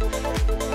Música